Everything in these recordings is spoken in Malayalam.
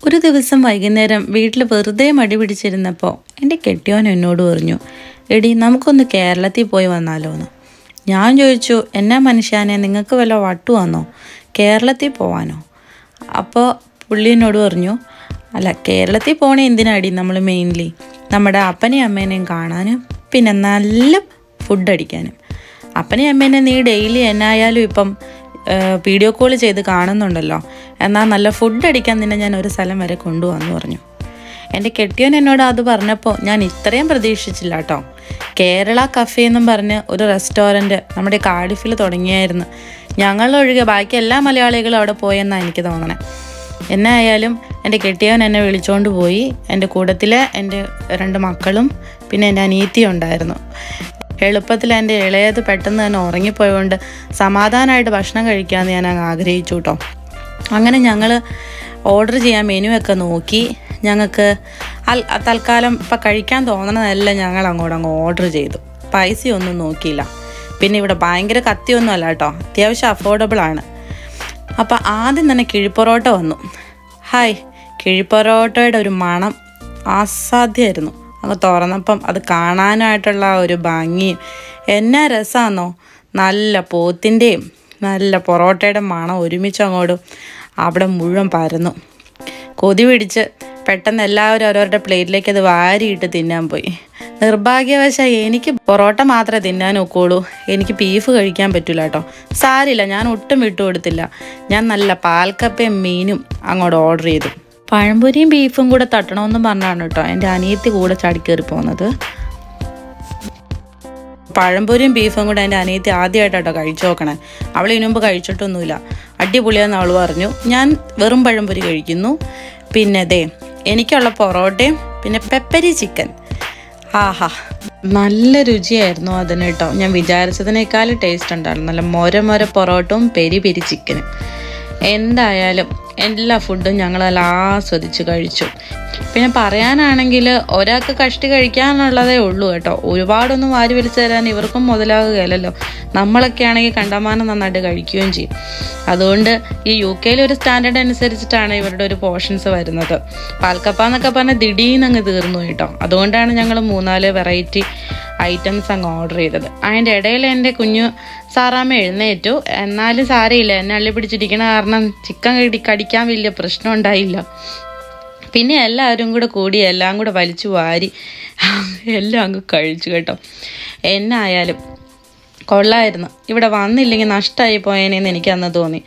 ഒരു ദിവസം വൈകുന്നേരം വീട്ടിൽ വെറുതെ മടി പിടിച്ചിരുന്നപ്പോൾ എന്റെ കെട്ടിയോൻ എന്നോട് പറഞ്ഞു എടി നമുക്കൊന്ന് കേരളത്തിൽ പോയി വന്നാലോ എന്ന്. ഞാൻ ചോദിച്ചു എന്നാ മനുഷ്യാനെ നിങ്ങൾക്ക് വല്ല വട്ടു വന്നോ? കേരളത്തിൽ പോവാനോ? അപ്പോൾ പുള്ളി എന്നോട് പറഞ്ഞു അല്ല കേരളത്തിൽ പോണേ എന്തിനാടി നമ്മൾ മെയിൻലി നമ്മുടെ അപ്പനെയും അമ്മേനെയും കാണാനും പിന്നെ നല്ല ഫുഡ് അടിക്കാനും? അപ്പനെയും അമ്മേനെ നീ ഡെയിലി എന്നായാലും ഇപ്പം വീഡിയോ കോൾ ചെയ്ത് കാണുന്നുണ്ടല്ലോ. എന്നാൽ നല്ല ഫുഡ് അടിക്കാൻ നിന്നെ ഞാൻ ഒരു സ്ഥലം വരെ കൊണ്ടുവന്നു പറഞ്ഞു. എന്റെ കെട്ടിയോൻ എന്നോട് അത് പറഞ്ഞപ്പോൾ ഞാൻ ഇത്രയും പ്രതീക്ഷിച്ചില്ല കേട്ടോ. കേരള കഫേ എന്നും പറഞ്ഞ് ഒരു റെസ്റ്റോറന്റ് നമ്മുടെ കാഡിഫിൽ തുടങ്ങിയായിരുന്നു. ഞങ്ങളൊഴികെ ബാക്കി എല്ലാ മലയാളികളും അവിടെ പോയെന്നാണ് എനിക്ക് തോന്നണേ. എന്നായാലും എന്റെ കെട്ടിയവൻ എന്നെ വിളിച്ചുകൊണ്ട് പോയി. എന്റെ കൂട്ടത്തിലെ എന്റെ രണ്ട് മക്കളും പിന്നെ എന്റെ അനീത്തിയും ഉണ്ടായിരുന്നു. എളുപ്പത്തിൽ എന്റെ ഇളയത് പെട്ടെന്ന് തന്നെ ഉറങ്ങിപ്പോയതുകൊണ്ട് സമാധാനമായിട്ട് ഭക്ഷണം കഴിക്കാമെന്ന് ഞാൻ അങ്ങ് ആഗ്രഹിച്ചു കേട്ടോ. അങ്ങനെ ഞങ്ങൾ ഓർഡർ ചെയ്യാൻ മെനു ഒക്കെ നോക്കി. ഞങ്ങൾക്ക് അൽ തൽക്കാലം ഇപ്പം കഴിക്കാൻ തോന്നണതെല്ലാം ഞങ്ങൾ അങ്ങോട്ട് അങ്ങ് ഓർഡർ ചെയ്തു. പൈസയൊന്നും നോക്കിയില്ല. പിന്നെ ഇവിടെ ഭയങ്കര കത്തിയൊന്നും അല്ല കേട്ടോ. അത്യാവശ്യം അഫോർഡബിൾ ആണ്. അപ്പോൾ ആദ്യം തന്നെ കിഴിപ്പൊറോട്ട വന്നു. ഹായ് കിഴിപ്പൊറോട്ടയുടെ ഒരു മണം അസാധ്യമായിരുന്നു അങ്ങ് തുറന്നപ്പം അത് കാണാനായിട്ടുള്ള ഒരു ഭംഗിയും എന്നാ രസമാണെന്നോ നല്ല പോത്തിന്റെയും നല്ല പൊറോട്ടയുടെ മണം ഒരുമിച്ച് അങ്ങോട്ടും അവിടെ മുഴുവൻ പരന്നു. കൊതി പിടിച്ച് പെട്ടെന്ന് എല്ലാവരും അവരവരുടെ പ്ലേറ്റിലേക്ക് അത് വാരിയിട്ട് തിന്നാൻ പോയി. നിർഭാഗ്യവശാൽ എനിക്ക് പൊറോട്ട മാത്രമേ തിന്നാൻ ഒക്കുള്ളൂ. എനിക്ക് ബീഫ് കഴിക്കാൻ പറ്റില്ല കേട്ടോ. സാരില്ല ഞാൻ ഒട്ടും വിട്ടു കൊടുത്തില്ല ഞാൻ നല്ല പാൽക്കപ്പയും മീനും അങ്ങോട്ട് ഓർഡർ ചെയ്തു. പഴംപൊരിയും ബീഫും കൂടെ തട്ടണമെന്നും പറഞ്ഞാണ് കേട്ടോ. എന്റെ അനിയത്തി കൂടെ ചാടിക്കേറി പോകുന്നത് പഴംപൊരിയും ബീഫും കൂടെ എന്റെ അനിയത്തി ആദ്യമായിട്ടോ കഴിച്ചു നോക്കണേ. അവൾ ഇതിനു മുമ്പ് കഴിച്ചിട്ടൊന്നുമില്ല. അടിപൊളിയാന്ന് അവൾ പറഞ്ഞു. ഞാൻ വെറും പഴംപൊരി കഴിക്കുന്നു. പിന്നെ ദേ എനിക്കുള്ള പൊറോട്ടയും പിന്നെ പെപ്പരി ചിക്കൻ. ആഹാ. നല്ല രുചിയായിരുന്നു അതിന് കേട്ടോ. ഞാൻ വിചാരിച്ചതിനേക്കാൾ ടേസ്റ്റ് ഉണ്ടായിരുന്നു. നല്ല മൊര മൊര പൊറോട്ടയും പെരി പെരി ചിക്കനും. എന്തായാലും എല്ലാ ഫുഡും ഞങ്ങളെല്ലാം ആസ്വദിച്ച് കഴിച്ചു. പിന്നെ പറയാനാണെങ്കിൽ ഒരാൾക്ക് കഷ്ടി കഴിക്കാനുള്ളതേ ഉള്ളൂ കേട്ടോ. ഒരുപാടൊന്നും വാരി വലിച്ചു തരാൻ ഇവർക്കും മുതലാകുകയല്ലോ നമ്മളൊക്കെ ആണെങ്കിൽ കണ്ടമാനം നന്നായിട്ട് കഴിക്കുകയും ചെയ്യും. അതുകൊണ്ട് ഈ യു കെയിലെ ഒരു സ്റ്റാൻഡേർഡ് അനുസരിച്ചിട്ടാണ് ഇവരുടെ ഒരു പോർഷൻസ് വരുന്നത്. പാൽക്കപ്പ എന്നൊക്കെ പറഞ്ഞാൽ ദിടീന്നങ്ങ് തീർന്നു കേട്ടോ. അതുകൊണ്ടാണ് ഞങ്ങൾ മൂന്നാൽ വെറൈറ്റി ഐറ്റംസ് അങ്ങ് ഓർഡർ ചെയ്തത്. അതിന്റെ ഇടയിൽ എന്റെ കുഞ്ഞു സാറാമ്മ എഴുന്നേറ്റു. എന്നാലും സാരയില്ല എന്നെ അള്ളി പിടിച്ചിരിക്കണ കാരണം ചിക്കൻ കടി കടിക്കാൻ വലിയ പ്രശ്നം ഉണ്ടായില്ല. പിന്നെ എല്ലാവരും കൂടെ കൂടി എല്ലാം കൂടെ വലിച്ചു വാരി എല്ലാം അങ്ങ് കഴിച്ചു കേട്ടോ. എന്നായാലും കൊള്ളായിരുന്നു. ഇവിടെ വന്നില്ലെങ്കിൽ നഷ്ടമായി പോയേനെന്ന് എനിക്ക് അന്ന് തോന്നി.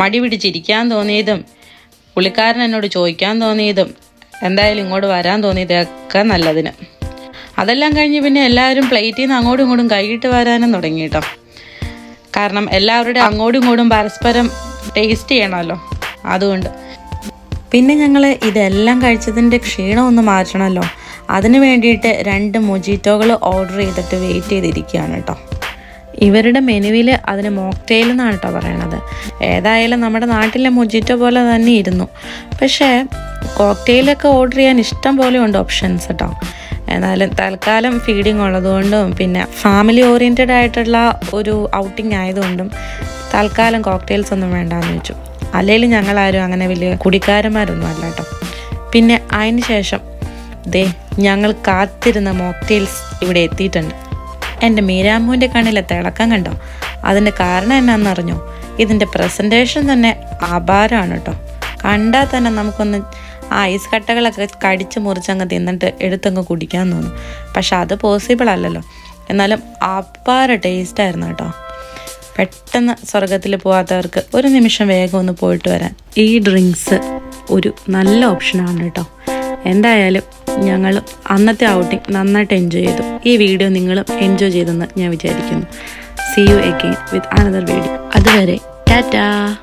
മടി പിടിച്ചിരിക്കാൻ തോന്നിയതും പുള്ളിക്കാരൻ എന്നോട് ചോദിക്കാൻ തോന്നിയതും എന്തായാലും ഇങ്ങോട്ട് വരാൻ തോന്നിയതൊക്കെ നല്ലതിന്. അതെല്ലാം കഴിഞ്ഞ് പിന്നെ എല്ലാവരും പ്ലേറ്റിൽ നിന്ന് അങ്ങോട്ടും ഇങ്ങോട്ടും കൈയിട്ട് വരാനും തുടങ്ങി കേട്ടോ കാരണം എല്ലാവരുടെ അങ്ങോട്ടും ഇങ്ങോട്ടും പരസ്പരം ടേസ്റ്റ് ചെയ്യണമല്ലോ. അതുകൊണ്ട്. പിന്നെ ഞങ്ങൾ ഇതെല്ലാം കഴിച്ചതിന്റെ ക്ഷീണം ഒന്ന് മാറ്റണമല്ലോ. അതിന് വേണ്ടിയിട്ട് രണ്ട് മൊജീറ്റോകൾ ഓർഡർ ചെയ്തിട്ട് വെയിറ്റ് ചെയ്തിരിക്കുകയാണ് കേട്ടോ ഇവരുടെ മെനുവിൽ അതിന് മോക്ടെയിൽ എന്നാണ് കേട്ടോ പറയണത്. ഏതായാലും നമ്മുടെ നാട്ടിലെ മൊജിറ്റോ പോലെ തന്നെ ഇരുന്നു. പക്ഷേ കോക്ടെയിലൊക്കെ ഓർഡർ ചെയ്യാൻ ഇഷ്ടം പോലെ ഉണ്ട് ഓപ്ഷൻസ് കേട്ടോ എന്നാലും തൽക്കാലം ഫീഡിങ് ഉള്ളതുകൊണ്ടും പിന്നെ ഫാമിലി ഓറിയന്റഡ് ആയിട്ടുള്ള ഒരു ഔട്ടിംഗ് ആയതുകൊണ്ടും തൽക്കാലം കോക്ടെയിൽസ് ഒന്നും വേണ്ടാന്ന് വെച്ചു. അല്ലെങ്കിൽ ഞങ്ങളാരും അങ്ങനെ വലിയ കുടിക്കാരന്മാരൊന്നും അല്ല കേട്ടോ പിന്നെ അതിന് ശേഷം ദേ ഞങ്ങൾ കാത്തിരുന്ന മോക്ടെയിൽസ് ഇവിടെ എത്തിയിട്ടുണ്ട്. എന്റെ മീരാമ്മൂന്റെ കണ്ണിലെ തിളക്കം കണ്ടോ? അതിന്റെ കാരണം എന്നാണെന്നറിഞ്ഞോ ഇതിന്റെ പ്രസന്റേഷൻ തന്നെ അപാരമാണ് കേട്ടോ കണ്ടാൽ തന്നെ നമുക്കൊന്ന് ആ ഐസ് കട്ടകളൊക്കെ കടിച്ച് മുറിച്ചങ്ങ് തിന്നിട്ട് എടുത്തങ്ങ് കുടിക്കാൻ തോന്നും. പക്ഷെ അത് പോസിബിൾ അല്ലല്ലോ. എന്നാലും ടേസ്റ്റ് ആയിരുന്നു കേട്ടോ. പെട്ടെന്ന് സ്വർഗത്തിൽ പോകാത്തവർക്ക് ഒരു നിമിഷം വേഗം ഒന്ന് പോയിട്ട് വരാൻ ഈ ഡ്രിങ്ക്സ് ഒരു നല്ല ഓപ്ഷനാണ് കേട്ടോ. എന്തായാലും ഞങ്ങൾ അന്നത്തെ ഔട്ടിംഗ് നന്നായിട്ട് എൻജോയ് ചെയ്തു. ഈ വീഡിയോ നിങ്ങളും എൻജോയ് ചെയ്തെന്ന് ഞാൻ വിചാരിക്കുന്നു. See you again with another video അതുവരെ ടാറ്റാ.